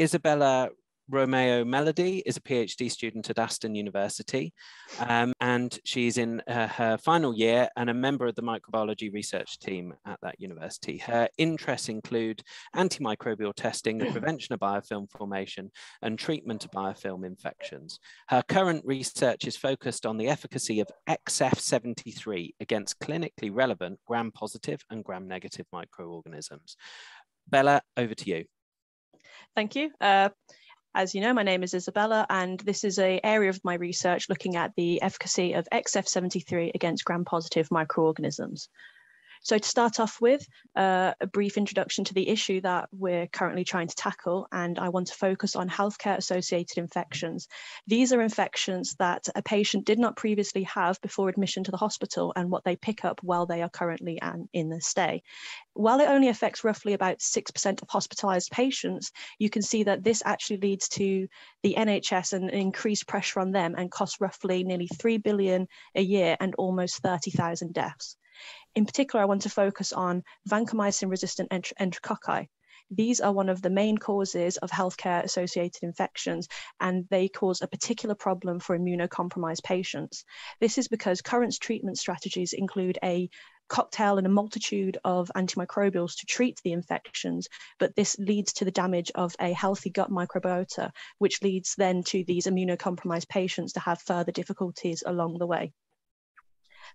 Isabella Romeo Melody is a PhD student at Aston University, um, and she's in uh, her final year and a member of the microbiology research team at that university. Her interests include antimicrobial testing, the prevention of biofilm formation, and treatment of biofilm infections. Her current research is focused on the efficacy of XF73 against clinically relevant gram-positive and gram-negative microorganisms. Bella, over to you. Thank you. Uh, as you know, my name is Isabella, and this is an area of my research looking at the efficacy of XF73 against gram-positive microorganisms. So to start off with, uh, a brief introduction to the issue that we're currently trying to tackle, and I want to focus on healthcare associated infections. These are infections that a patient did not previously have before admission to the hospital and what they pick up while they are currently in the stay. While it only affects roughly about 6% of hospitalized patients, you can see that this actually leads to the NHS and increased pressure on them and costs roughly nearly 3 billion a year and almost 30,000 deaths. In particular, I want to focus on vancomycin resistant ent enterococci. These are one of the main causes of healthcare associated infections, and they cause a particular problem for immunocompromised patients. This is because current treatment strategies include a cocktail and a multitude of antimicrobials to treat the infections, but this leads to the damage of a healthy gut microbiota, which leads then to these immunocompromised patients to have further difficulties along the way.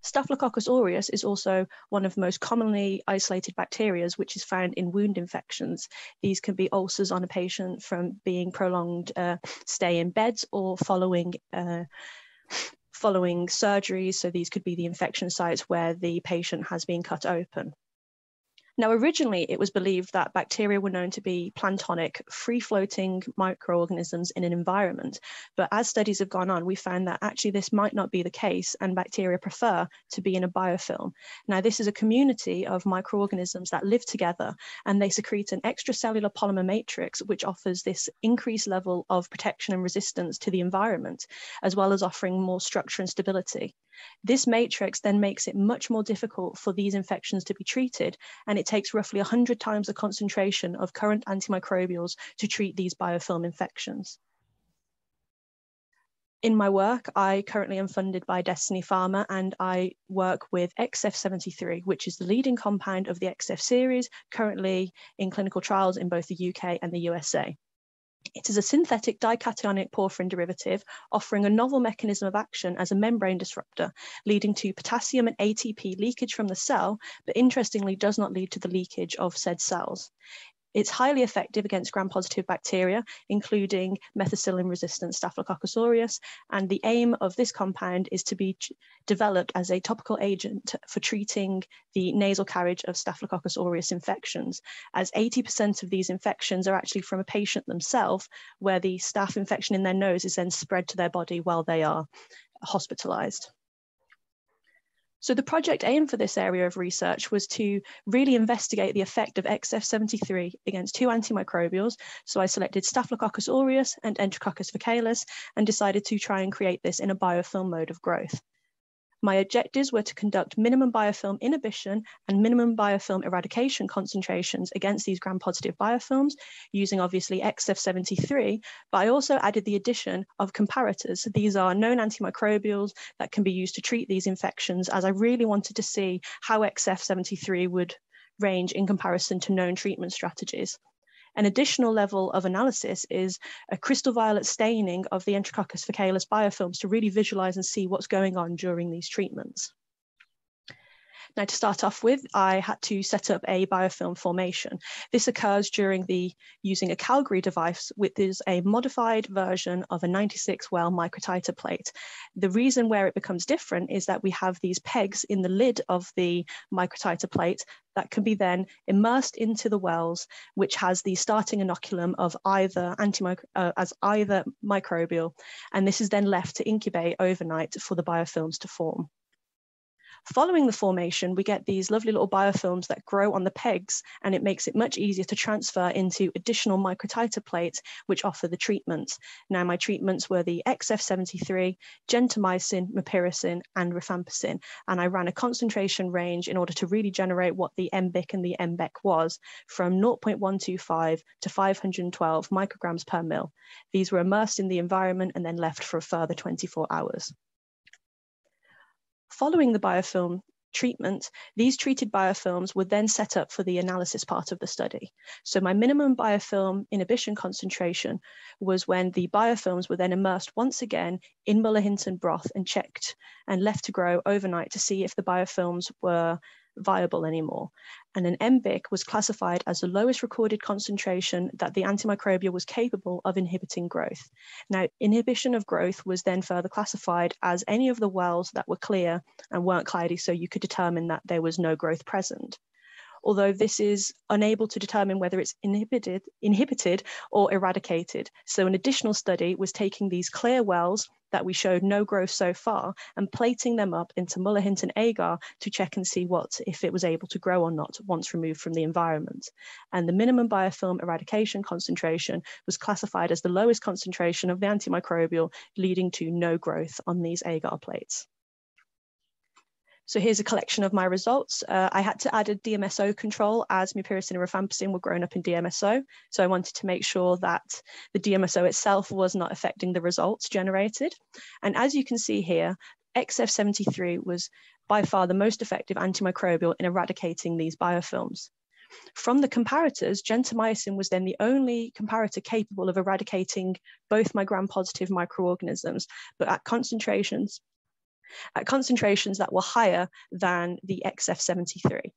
Staphylococcus aureus is also one of the most commonly isolated bacteria, which is found in wound infections. These can be ulcers on a patient from being prolonged uh, stay in beds or following uh, following surgeries. So these could be the infection sites where the patient has been cut open. Now, originally, it was believed that bacteria were known to be planktonic, free floating microorganisms in an environment. But as studies have gone on, we found that actually this might not be the case, and bacteria prefer to be in a biofilm. Now, this is a community of microorganisms that live together and they secrete an extracellular polymer matrix, which offers this increased level of protection and resistance to the environment, as well as offering more structure and stability. This matrix then makes it much more difficult for these infections to be treated, and it takes roughly 100 times the concentration of current antimicrobials to treat these biofilm infections. In my work, I currently am funded by Destiny Pharma and I work with XF73, which is the leading compound of the XF series, currently in clinical trials in both the UK and the USA. It is a synthetic dicationic porphyrin derivative offering a novel mechanism of action as a membrane disruptor, leading to potassium and ATP leakage from the cell, but interestingly does not lead to the leakage of said cells. It's highly effective against gram-positive bacteria, including methicillin-resistant Staphylococcus aureus, and the aim of this compound is to be developed as a topical agent for treating the nasal carriage of Staphylococcus aureus infections, as 80% of these infections are actually from a patient themselves, where the staph infection in their nose is then spread to their body while they are hospitalized. So the project aim for this area of research was to really investigate the effect of XF73 against two antimicrobials. So I selected Staphylococcus aureus and Enterococcus faecalis and decided to try and create this in a biofilm mode of growth. My objectives were to conduct minimum biofilm inhibition and minimum biofilm eradication concentrations against these gram-positive biofilms, using obviously XF73, but I also added the addition of comparators. These are known antimicrobials that can be used to treat these infections, as I really wanted to see how XF73 would range in comparison to known treatment strategies. An additional level of analysis is a crystal violet staining of the Enterococcus faecalis biofilms to really visualize and see what's going on during these treatments. Now, to start off with, I had to set up a biofilm formation. This occurs during the using a Calgary device, which is a modified version of a 96 well microtiter plate. The reason where it becomes different is that we have these pegs in the lid of the microtiter plate that can be then immersed into the wells, which has the starting inoculum of either uh, as either microbial, and this is then left to incubate overnight for the biofilms to form. Following the formation, we get these lovely little biofilms that grow on the pegs, and it makes it much easier to transfer into additional microtiter plates, which offer the treatments. Now, my treatments were the XF73, gentamicin, mupirocin, and rifampicin, and I ran a concentration range in order to really generate what the MBIC and the MBEC was from 0.125 to 512 micrograms per mil. These were immersed in the environment and then left for a further 24 hours. Following the biofilm treatment, these treated biofilms were then set up for the analysis part of the study. So my minimum biofilm inhibition concentration was when the biofilms were then immersed once again in Mueller-Hinton broth and checked and left to grow overnight to see if the biofilms were viable anymore. And an MBIC was classified as the lowest recorded concentration that the antimicrobial was capable of inhibiting growth. Now, inhibition of growth was then further classified as any of the wells that were clear and weren't cloudy, so you could determine that there was no growth present although this is unable to determine whether it's inhibited, inhibited or eradicated. So an additional study was taking these clear wells that we showed no growth so far and plating them up into Mueller-Hinton agar to check and see what if it was able to grow or not once removed from the environment. And the minimum biofilm eradication concentration was classified as the lowest concentration of the antimicrobial, leading to no growth on these agar plates. So here's a collection of my results. Uh, I had to add a DMSO control as mupirocin and rifampicin were grown up in DMSO. So I wanted to make sure that the DMSO itself was not affecting the results generated. And as you can see here, XF73 was by far the most effective antimicrobial in eradicating these biofilms. From the comparators, gentamicin was then the only comparator capable of eradicating both my gram-positive microorganisms, but at concentrations at concentrations that were higher than the XF73.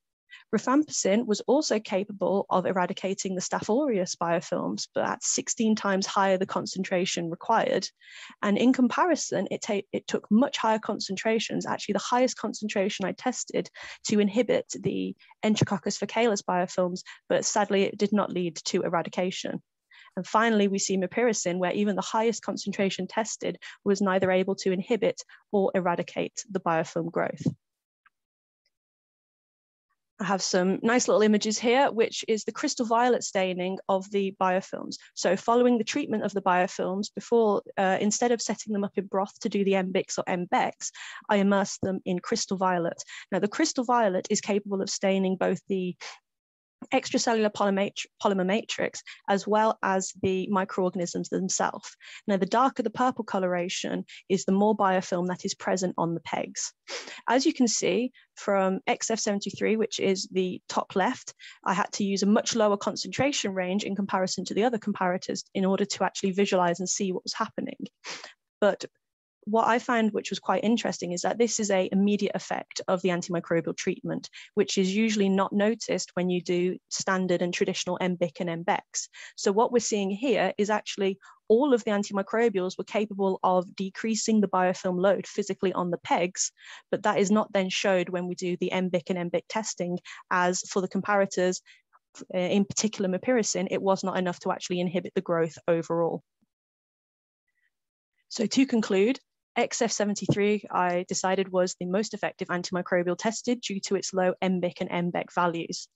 Rifampicin was also capable of eradicating the Staph aureus biofilms, but at 16 times higher the concentration required. And in comparison, it, it took much higher concentrations, actually the highest concentration I tested to inhibit the Enterococcus faecalis biofilms, but sadly it did not lead to eradication. And finally, we see mupirocin, where even the highest concentration tested was neither able to inhibit or eradicate the biofilm growth. I have some nice little images here, which is the crystal violet staining of the biofilms. So following the treatment of the biofilms, before, uh, instead of setting them up in broth to do the MBICs or MBECs, I immersed them in crystal violet. Now the crystal violet is capable of staining both the extracellular polymer matrix, as well as the microorganisms themselves. Now, the darker the purple coloration is the more biofilm that is present on the pegs. As you can see from XF73, which is the top left, I had to use a much lower concentration range in comparison to the other comparators in order to actually visualize and see what was happening. But what I found, which was quite interesting, is that this is a immediate effect of the antimicrobial treatment, which is usually not noticed when you do standard and traditional MBIC and MBECs. So what we're seeing here is actually all of the antimicrobials were capable of decreasing the biofilm load physically on the pegs, but that is not then showed when we do the MBIC and MBIC testing, as for the comparators, eh, in particular mupirocin, it was not enough to actually inhibit the growth overall. So to conclude, XF73, I decided was the most effective antimicrobial tested due to its low MBIC and MBEC values.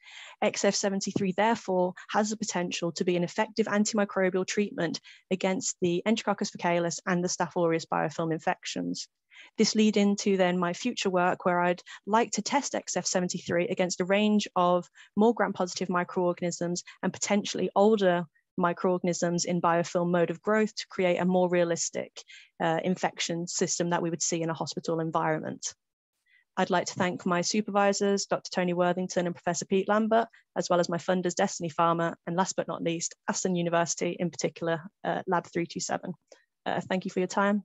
XF73 therefore has the potential to be an effective antimicrobial treatment against the Enterococcus faecalis and the Staph aureus biofilm infections. This lead into then my future work where I'd like to test XF73 against a range of more gram-positive microorganisms and potentially older microorganisms in biofilm mode of growth to create a more realistic uh, infection system that we would see in a hospital environment. I'd like to thank my supervisors, Dr. Tony Worthington and Professor Pete Lambert, as well as my funders, Destiny Pharma, and last but not least, Aston University, in particular, uh, Lab 327. Uh, thank you for your time